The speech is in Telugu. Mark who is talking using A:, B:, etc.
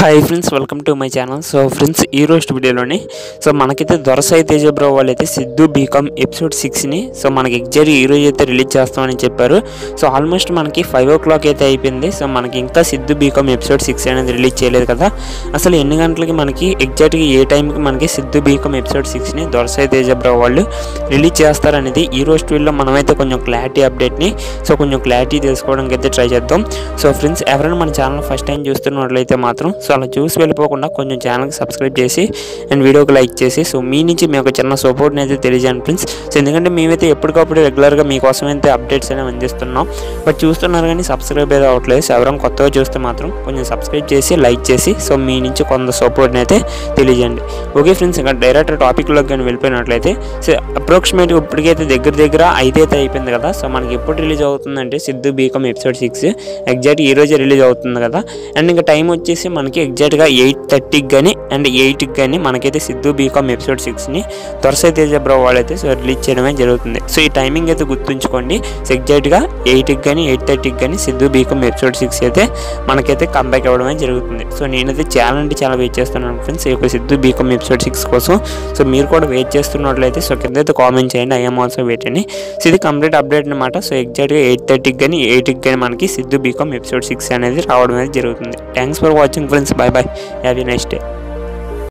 A: Hi friends welcome to my channel so friends ఈ రోజు వీడియోలోని సో మనకైతే దొరసాయి తేజబ్రావు వాళ్ళు అయితే సిద్ధు బీకామ్ ఎపిసోడ్ సిక్స్ని సో మనకి ఎగ్జాక్ట్ ఈ రోజు అయితే రిలీజ్ చేస్తామని చెప్పారు. సో ఆల్మోస్ట్ మనకి ఫైవ్ ఓ క్లాక్ అయితే అయిపోయింది. సో మనకి ఇంకా సిద్ధు బీకామ్ ఎపిసోడ్ సిక్స్ అనేది రిలీజ్ చేయలేదు కదా. అసలు ఎన్ని గంటలకి మనకి ఎగ్జాక్ట్గా ఏ టైంకి మనకి సిద్ధు బీకామ్ ఎపిసోడ్ సిక్స్ని దొరసాయి తేజబ్రావు వాళ్ళు రిలీజ్ చేస్తారనేది ఈ రోజు వీడియోలో మనమైతే కొంచెం క్లారిటీ అప్డేట్ని సో కొంచెం క్లారిటీ తెలుసుకోవడానికి అయితే ట్రై చేద్దాం. సో ఫ్రెండ్స్ ఎవరైనా మన ఛానల్ ఫస్ట్ టైం చూస్తున్నట్లయితే మాత్రం సో అలా చూసి వెళ్ళిపోకుండా కొంచెం ఛానల్కి సబ్స్క్రైబ్ చేసి అండ్ వీడియోకి లైక్ చేసి. సో మీ నుంచి మీ యొక్క చిన్న సపోర్ట్ని అయితే తెలియజేయండి ఫ్రెండ్స్ సో ఎందుకంటే మేమైతే ఎప్పటికప్పుడు రెగ్యులర్గా మీకోసం అయితే అప్డేట్స్ అనేవి అందిస్తున్నాం. బట్ చూస్తున్నారు కానీ సబ్స్క్రైబ్ అయితే అవ్వట్లేదు సో ఎవరైనా కొత్తగా చూస్తే మాత్రం కొంచెం సబ్స్క్రైబ్ చేసి లైక్ చేసి సో మీ నుంచి కొంత సపోర్ట్ని అయితే తెలియజేయండి. ఓకే ఫ్రెండ్స్ ఇంకా డైరెక్ట్ టాపిక్లోకి కానీ వెళ్ళిపోయినట్లయితే సో అప్రాక్సిమేట్గా ఇప్పటికైతే దగ్గర దగ్గర అయితే అయిపోయింది కదా. సో మనకి ఎప్పుడు రిలీజ్ అవుతుందంటే Siddhu BCom episode six exact ఈ రోజే రిలీజ్ అవుతుంది కదా. అండ్ ఇంకా టైం వచ్చేసి మనకి ఎగ్జాక్ట్గా ఎయిట్ థర్టీకి కానీ అండ్ ఎయిట్కి కానీ మనకైతే సిద్ధు బీకామ్ ఎపిసోడ్ సిక్స్ని త్వరసై తేజ బ్రో వాళ్ళైతే సో రిలీజ్ చేయడమే జరుగుతుంది. సో ఈ టైమింగ్ అయితే గుర్తుంచుకోండి. ఎగ్జాక్ట్గా ఎయిట్కి కానీ ఎయిట్ థర్టీకి కానీ సిద్ధు బీకామ్ ఎపిసోడ్ సిక్స్ అయితే మనకైతే కంబ్యాక్ అవ్వడమే జరుగుతుంది. సో నేనైతే చాలా అంటే చాలా వెయిట్ చేస్తున్నాను ఫ్రెండ్స్ ఈ యొక్క సిద్ధు బీకామ్ ఎపిసోడ్ సిక్స్ కోసం. సో మీరు కూడా వెయిట్ చేస్తున్నట్లయితే సో కింద అయితే కామెంట్ చేయండి. ఐఎమ్ ఆల్సో వెయిట్ అని సో ఇది కంప్లీట్ అప్డేట్ అనమాట సో ఎగ్జాక్ట్గా ఎయిట్ థర్టీకి కానీ ఎయిట్కి కానీ మనకి సిద్ధు బీకామ్ ఎపిసోడ్ సిక్స్ అనేది రావడం అనేది జరుగుతుంది. Thanks for watching friends friends. Bye bye have a nice day.